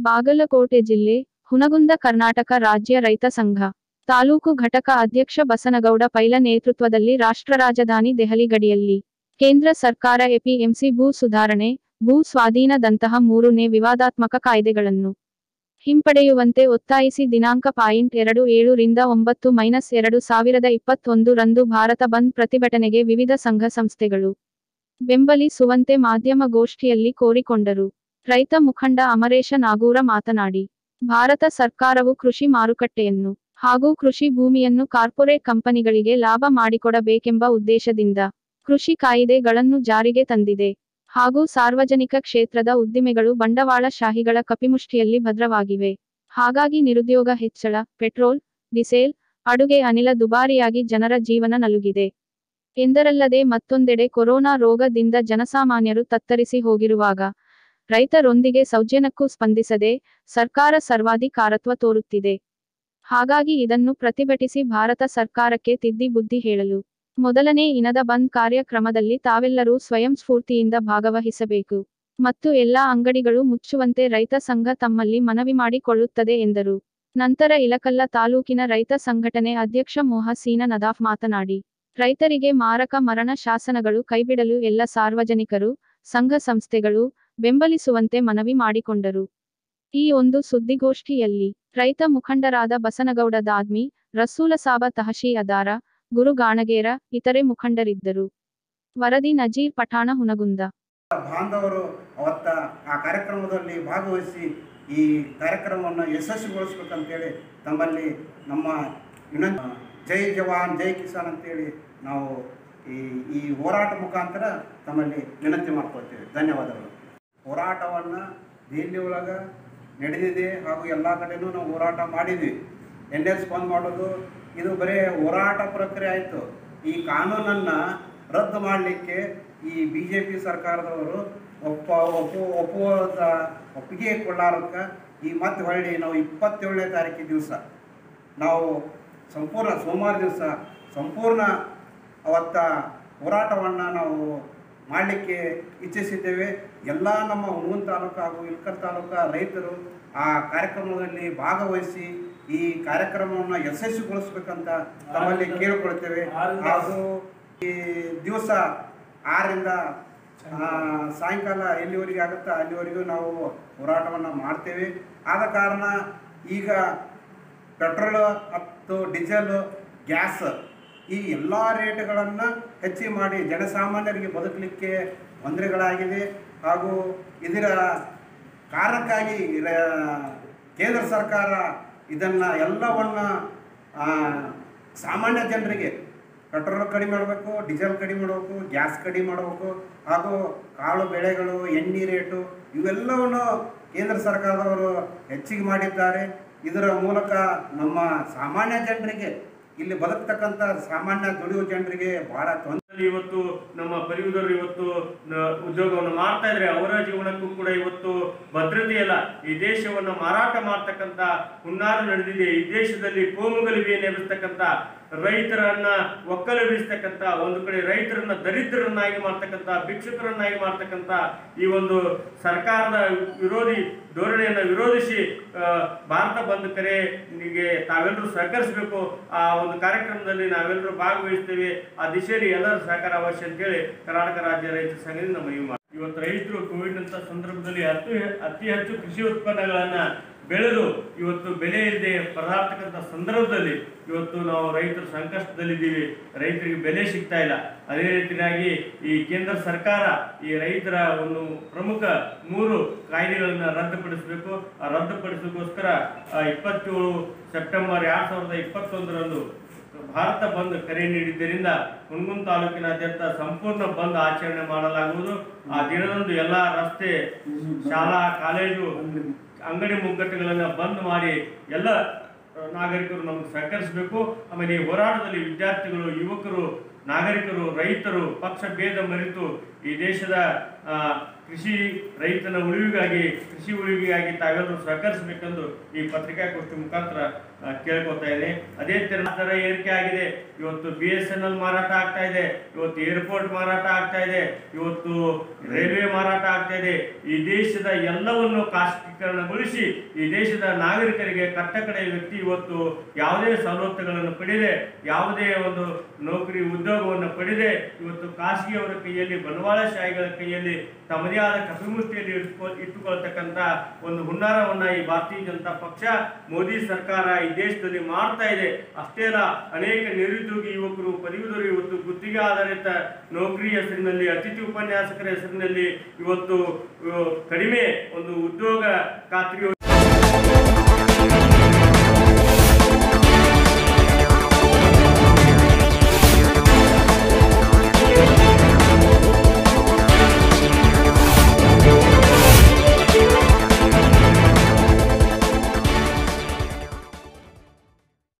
ಬಾಗಲಕೋಟೆ ಜಿಲ್ಲೆ, ಹುನಗುಂದ ಕರ್ನಾಟಕ ರಾಜ್ಯ ರೈತ ಸಂಘ. ತಾಲೂಕು ಘಟಕ ಅಧ್ಯಕ್ಷ ಬಸನಗೌಡ ಪೈಲ ನೇತೃತ್ವದಲ್ಲಿ ರಾಷ್ಟ್ರ ರಾಜಧಾನಿ ದೆಹಲಿ ಗಡಿಯಲ್ಲಿ ಕೇಂದ್ರ ಸರ್ಕಾರ ಎಪಿಎಂಸಿ ಭೂ ಸುಧಾರಣೆ, ಭೂ ಸ್ವಾಧೀನದಂತಹ ಮೂರನೇ ವಿವಾದಾತ್ಮಕ ಕಾಯ್ದೆಗಳನ್ನು ಹಿಂಪಡೆಯುವಂತೆ ಒತ್ತಾಯಿಸಿ ದಿನಾಂಕ ಪಾಯಿಂಟ್ ಎರಡು ಏಳು ರಿಂದ ಒಂಬತ್ತು ಮೈನಸ್ ಎರಡು ಸಾವಿರದ ಇಪ್ಪತ್ತೊಂದು ರಂದು ಭಾರತ ಬಂದ್ ಪ್ರತಿಭಟನೆಗೆ ವಿವಿಧ ಸಂಘ ಸಂಸ್ಥೆಗಳು ಬೆಂಬಲಿಸುವಂತೆ ಮಾಧ್ಯಮ ಗೋಷ್ಠಿಯಲ್ಲಿ ಕೋರಿಕೊಂಡರು. ರೈತ ಮುಖಂಡ ಅಮರೇಶ ನಾಗೂರ ಮಾತನಾಡಿ, ಭಾರತ ಸರ್ಕಾರವು ಕೃಷಿ ಮಾರುಕಟ್ಟೆಯನ್ನು ಹಾಗೂ ಕೃಷಿ ಭೂಮಿಯನ್ನು ಕಾರ್ಪೊರೇಟ್ ಕಂಪನಿಗಳಿಗೆ ಲಾಭ ಮಾಡಿಕೊಡಬೇಕೆಂಬ ಉದ್ದೇಶದಿಂದ ಕೃಷಿ ಕಾಯಿದೆಗಳನ್ನು ಜಾರಿಗೆ ತಂದಿದೆ ಹಾಗೂ ಸಾರ್ವಜನಿಕ ಕ್ಷೇತ್ರದ ಉದ್ದಿಮೆಗಳು ಬಂಡವಾಳಶಾಹಿಗಳ ಕಪಿಮುಷ್ಟಿಯಲ್ಲಿ ಭದ್ರವಾಗಿವೆ. ಹಾಗಾಗಿ ನಿರುದ್ಯೋಗ ಹೆಚ್ಚಳ, ಪೆಟ್ರೋಲ್, ಡಿಸೇಲ್, ಅಡುಗೆ ಅನಿಲ ದುಬಾರಿಯಾಗಿ ಜನರ ಜೀವನ ನಲುಗಿದೆ. ಎಂದರಲ್ಲದೆ ಮತ್ತೊಂದೆಡೆ ಕೊರೋನಾ ರೋಗದಿಂದ ಜನಸಾಮಾನ್ಯರು ತತ್ತರಿಸಿ ಹೋಗಿರುವಾಗ ರೈತರೊಂದಿಗೆ ಸೌಜನ್ಯಕ್ಕೂ ಸ್ಪಂದಿಸದೆ ಸರ್ಕಾರ ಸರ್ವಾಧಿಕಾರತ್ವ ತೋರುತ್ತಿದೆ. ಹಾಗಾಗಿ ಇದನ್ನು ಪ್ರತಿಭಟಿಸಿ ಭಾರತ ಸರ್ಕಾರಕ್ಕೆ ತಿದ್ದಿ ಬುದ್ಧಿ ಹೇಳಲು ಮೊದಲನೇ ಇನದ ಬಂದ್ ಕಾರ್ಯಕ್ರಮದಲ್ಲಿ ತಾವೆಲ್ಲರೂ ಸ್ವಯಂ ಸ್ಫೂರ್ತಿಯಿಂದ ಭಾಗವಹಿಸಬೇಕು. ಮತ್ತು ಎಲ್ಲಾ ಅಂಗಡಿಗಳು ಮುಚ್ಚುವಂತೆ ರೈತ ಸಂಘ ತಮ್ಮಲ್ಲಿ ಮನವಿ ಮಾಡಿಕೊಳ್ಳುತ್ತದೆ ಎಂದರು. ನಂತರ ಇಲಕಲ್ಲ ತಾಲೂಕಿನ ರೈತ ಸಂಘಟನೆ ಅಧ್ಯಕ್ಷ ಮೊಹಸೀನ ನದಾಫ್ ಮಾತನಾಡಿ, ರೈತರಿಗೆ ಮಾರಕ ಮರಣ ಶಾಸನಗಳು ಕೈಬಿಡಲು ಎಲ್ಲ ಸಾರ್ವಜನಿಕರು, ಸಂಘ ಸಂಸ್ಥೆಗಳು ಬೆಂಬಲಿಸುವಂತೆ ಮನವಿ ಮಾಡಿಕೊಂಡರು. ಈ ಒಂದು ಸುದ್ದಿಗೋಷ್ಠಿಯಲ್ಲಿ ರೈತ ಮುಖಂಡರಾದ ಬಸನಗೌಡ ದಾದ್ಮಿ ರಸೂಲಸಾಬ ತಹಶಿ ಅದಾರ ಗುರು ಗಾಣಗೇರ, ಇತರೆ ಮುಖಂಡರಿದ್ದರು. ವರದಿ ನಜೀರ್ ಪಠಾಣ ಹುನಗುಂದ. ಬಾಂಧವರು ಅವತ್ತ ಆ ಕಾರ್ಯಕ್ರಮದಲ್ಲಿ ಭಾಗವಹಿಸಿ ಈ ಕಾರ್ಯಕ್ರಮವನ್ನು ಯಶಸ್ವಿಗೊಳಿಸ್ಬೇಕಂತೇಳಿ ತಮ್ಮಲ್ಲಿ ನಮ್ಮ ಜೈ ಜವಾನ್, ಜೈ ಕಿಸಾನ್ ಅಂತೇಳಿ ನಾವು ಈ ಈ ಹೋರಾಟ ಮುಖಾಂತರ ತಮ್ಮಲ್ಲಿ ವಿನಂತಿ ಮಾಡ್ಕೊಳ್ತೇವೆ. ಧನ್ಯವಾದಗಳು. ಹೋರಾಟವನ್ನು ದೆಹಲಿ ಒಳಗೆ ನಡೆದಿದೆ ಹಾಗೂ ಎಲ್ಲ ಕಡೆನೂ ನಾವು ಹೋರಾಟ ಮಾಡಿದ್ವಿ. ಎನ್ ಎಸ್ ಬಂದ್ ಮಾಡೋದು, ಇದು ಬರೀ ಹೋರಾಟ ಪ್ರಕ್ರಿಯೆ ಆಯಿತು. ಈ ಕಾನೂನನ್ನು ರದ್ದು ಮಾಡಲಿಕ್ಕೆ ಈ ಬಿ ಜೆ ಪಿ ಸರ್ಕಾರದವರು ಒಪ್ಪ, ಒಪ್ಪು ಒಪ್ಪುವುದ ಒಪ್ಪಿಗೆ ಕೊಳ್ಳಾರಕ್ಕೆ ಈ ಮತ್ತೆ ಹೊಳ್ಳಿ ನಾವು ಇಪ್ಪತ್ತೇಳನೇ ತಾರೀಕು ದಿವಸ. ನಾವು ಸಂಪೂರ್ಣ ಸೋಮವಾರ ದಿವಸ ಸಂಪೂರ್ಣ ಅವತ್ತ ಹೋರಾಟವನ್ನು ನಾವು ಮಾಡಲಿಕ್ಕೆ ಇಚ್ಛಿಸಿದ್ದೇವೆ. ಎಲ್ಲ ನಮ್ಮ ಹುಣಗುನ್ ತಾಲೂಕು ಹಾಗೂ ಇಲ್ಕರ್ ತಾಲೂಕ ರೈತರು ಆ ಕಾರ್ಯಕ್ರಮದಲ್ಲಿ ಭಾಗವಹಿಸಿ ಈ ಕಾರ್ಯಕ್ರಮವನ್ನು ಯಶಸ್ವಿಗೊಳಿಸ್ಬೇಕಂತ ತಮ್ಮಲ್ಲಿ ಕೇಳಿಕೊಳ್ತೇವೆ. ಹಾಗೂ ಈ ದಿವಸ ಆರರಿಂದ ಸಾಯಂಕಾಲ ಎಲ್ಲಿವರೆಗೆ ಆಗುತ್ತಾ ಅಲ್ಲಿವರೆಗೂ ನಾವು ಹೋರಾಟವನ್ನು ಮಾಡ್ತೇವೆ. ಆದ ಕಾರಣ ಈಗ ಪೆಟ್ರೋಲ್ ಮತ್ತು ಡೀಸೆಲ್ ಗ್ಯಾಸ್ ಈ ಎಲ್ಲ ರೇಟ್ಗಳನ್ನು ಹೆಚ್ಚಿಗೆ ಮಾಡಿ ಜನಸಾಮಾನ್ಯರಿಗೆ ಬದುಕಲಿಕ್ಕೆ ತೊಂದರೆಗಳಾಗಿದೆ. ಹಾಗೂ ಇದರ ಕಾರಣಕ್ಕಾಗಿ ಕೇಂದ್ರ ಸರ್ಕಾರ ಇದನ್ನು ಎಲ್ಲವನ್ನು ಸಾಮಾನ್ಯ ಜನರಿಗೆ ಪೆಟ್ರೋಲ್ ಕಡಿಮೆ ಮಾಡಬೇಕು, ಡೀಸೆಲ್ ಕಡಿಮೆ ಮಾಡಬೇಕು, ಗ್ಯಾಸ್ ಕಡಿಮೆ ಮಾಡಬೇಕು, ಹಾಗೂ ಕಾಳು ಬೆಳೆಗಳು, ಎಣ್ಣೆ ರೇಟು ಇವೆಲ್ಲವನ್ನು ಕೇಂದ್ರ ಸರ್ಕಾರದವರು ಹೆಚ್ಚಿಗೆ ಮಾಡಿದ್ದಾರೆ. ಇದರ ಮೂಲಕ ನಮ್ಮ ಸಾಮಾನ್ಯ ಜನರಿಗೆ ಇಲ್ಲಿ ಬದುಕ್ತಕ್ಕಂಥ ಸಾಮಾನ್ಯ ದುಡಿಯುವ ಜನರಿಗೆ ಬಹಳ ತೊಂದರೆ. ಇವತ್ತು ನಮ್ಮ ಪರಿವಿದರು ಇವತ್ತು ಉದ್ಯೋಗವನ್ನು ಮಾಡ್ತಾ ಇದ್ರೆ ಅವರ ಜೀವನಕ್ಕೂ ಕೂಡ ಇವತ್ತು ಭದ್ರತೆ ಇಲ್ಲ ಈ ದೇಶವನ್ನು ಮಾರಾಟ ಮಾಡ್ತಕ್ಕಂಥ ಹುನ್ನಾರ ನಡೆದಿದೆ. ಈ ದೇಶದಲ್ಲಿ ಕೋಮುಗಲಿವೆ ಎಬ್ಬಿಸ್ತಕ್ಕಂಥ ರೈತರನ್ನ ಒಕ್ಕಲೆಬ್ಬಿಸ್ತಕ್ಕಂಥ ಒಂದು ಕಡೆ ರೈತರನ್ನ ದರಿದ್ರರನ್ನಾಗಿ ಮಾಡ್ತಕ್ಕಂಥ, ಭಿಕ್ಷುಕರನ್ನಾಗಿ ಮಾಡ್ತಕ್ಕಂಥ ಈ ಒಂದು ಸರ್ಕಾರದ ವಿರೋಧಿ ಧೋರಣೆಯನ್ನು ವಿರೋಧಿಸಿ ಭಾರತ ಬಂದ್ ನಿಮಗೆ ತಾವೆಲ್ಲರೂ ಸಹಕರಿಸಬೇಕು. ಆ ಒಂದು ಕಾರ್ಯಕ್ರಮದಲ್ಲಿ ನಾವೆಲ್ಲರೂ ಭಾಗವಹಿಸ್ತೇವೆ. ಆ ದಿಶೆಯಲ್ಲಿ ಎಲ್ಲರ ಸಹಕಾರ ಅವಶ್ಯ ಅಂತೇಳಿ ಕರ್ನಾಟಕ ರಾಜ್ಯ ರೈತ ಸಂಘದಿಂದ ಮನವಿ ಮಾಡಿ ಇವತ್ತು ರೈತರು ಕೋವಿಡ್ ಅಂತ ಸಂದರ್ಭದಲ್ಲಿ ಅತಿ ಅತಿ ಹೆಚ್ಚು ಕೃಷಿ ಉತ್ಪನ್ನಗಳನ್ನ ಬೆಳೆದು ಇವತ್ತು ಬೆಲೆ ಇಲ್ಲದೆ ಪರದಾಡ್ತಕ್ಕಂಥ ಸಂದರ್ಭದಲ್ಲಿ ಇವತ್ತು ನಾವು ರೈತರು ಸಂಕಷ್ಟದಲ್ಲಿದ್ದೀವಿ, ರೈತರಿಗೆ ಬೆಲೆ ಸಿಗ್ತಾ ಇಲ್ಲ. ಅದೇ ರೀತಿಯಾಗಿ ಈ ಕೇಂದ್ರ ಸರ್ಕಾರ ಈ ರೈತರ ಒಂದು ಪ್ರಮುಖ ಮೂರು ಕಾಯ್ದೆಗಳನ್ನು ರದ್ದುಪಡಿಸಬೇಕು. ಆ ರದ್ದುಪಡಿಸೋಕ್ಕೋಸ್ಕರ ಇಪ್ಪತ್ತೇಳು ಸೆಪ್ಟೆಂಬರ್ ಎರಡು ಸಾವಿರದ ಇಪ್ಪತ್ತೊಂದರಂದು ಭಾರತ ಬಂದ್ ಕರೆ ನೀಡಿದ್ದರಿಂದ ಹುಣಗುನ್ ತಾಲೂಕಿನಾದ್ಯಂತ ಸಂಪೂರ್ಣ ಬಂದ್ ಆಚರಣೆ ಮಾಡಲಾಗುವುದು. ಆ ದಿನದಂದು ಎಲ್ಲಾ ರಸ್ತೆ, ಶಾಲಾ, ಕಾಲೇಜು ಅಂಗಡಿ ಮುಗ್ಗಟ್ಟುಗಳನ್ನು ಬಂದ್ ಮಾಡಿ ಎಲ್ಲ ನಾಗರಿಕರು ನಮಗೆ ಸಹಕರಿಸಬೇಕು. ಆಮೇಲೆ ಈ ಹೋರಾಟದಲ್ಲಿ ವಿದ್ಯಾರ್ಥಿಗಳು, ಯುವಕರು, ನಾಗರಿಕರು, ರೈತರು, ಪಕ್ಷ ಭೇದ ಮರೆತು ಈ ದೇಶದ ಕೃಷಿ ರೈತನ ಉಳಿವಿಗಾಗಿ, ಕೃಷಿ ಉಳಿವಿಗಾಗಿ ತಾವೆಲ್ಲರೂ ಸಹಕರಿಸಬೇಕೆಂದು ಈ ಪತ್ರಿಕಾಗೋಷ್ಠಿ ಮುಖಾಂತರ ಕೇಳ್ಕೊತಾ ಇದೆ ಅದೇ ದರ ಏರಿಕೆ ಆಗಿದೆ. ಇವತ್ತು ಬಿ ಎಸ್ ಎನ್ ಎಲ್ ಮಾರಾಟ ಆಗ್ತಾ ಇದೆ. ಇವತ್ತು ಏರ್ಪೋರ್ಟ್ ಮಾರಾಟ ಆಗ್ತಾ ಇದೆ. ಇವತ್ತು ರೈಲ್ವೆ ಮಾರಾಟ ಆಗ್ತಾ ಇದೆ. ಈ ದೇಶದ ಎಲ್ಲವನ್ನು ಖಾಸಗೀಕರಣಗೊಳಿಸಿ, ಈ ದೇಶದ ನಾಗರಿಕರಿಗೆ ಕಟ್ಟಕಡೆ ವ್ಯಕ್ತಿ ಇವತ್ತು ಯಾವುದೇ ಸವಲತ್ತುಗಳನ್ನು ಪಡೆಯದೆ, ಯಾವುದೇ ಒಂದು ನೌಕರಿ ಉದ್ಯೋಗವನ್ನು ಪಡೆದೆ ಇವತ್ತು ಖಾಸಗಿಯವರ ಕೈಯಲ್ಲಿ, ಬಂಡವಾಳಶಾಹಿಗಳ ಕೈಯಲ್ಲಿ, ತಮ್ಮದೇ ಆದ ಕಪಿಮುಷ್ಟಿಯಲ್ಲಿ ಇಟ್ಕೊ, ಇಟ್ಟುಕೊಳ್ತಕ್ಕಂಥ ಒಂದು ಹುನ್ನಾರವನ್ನ ಈ ಭಾರತೀಯ ಜನತಾ ಪಕ್ಷ, ಮೋದಿ ಸರ್ಕಾರ ಈ ದೇಶದಲ್ಲಿ ಮಾಡ್ತಾ ಇದೆ. ಅಷ್ಟೇ ಅಲ್ಲ ಅನೇಕ ನಿರುದ್ಯೋಗಿ ಯುವಕರು ಪದವಿ ಇವತ್ತು ಗುತ್ತಿಗೆ ಆಧಾರಿತ ನೌಕರಿ ಹೆಸರಿನಲ್ಲಿ, ಅತಿಥಿ ಉಪನ್ಯಾಸಕರ ಹೆಸರಿನಲ್ಲಿ ಇವತ್ತು ಕಡಿಮೆ ಒಂದು ಉದ್ಯೋಗ ಖಾತ್ರಿ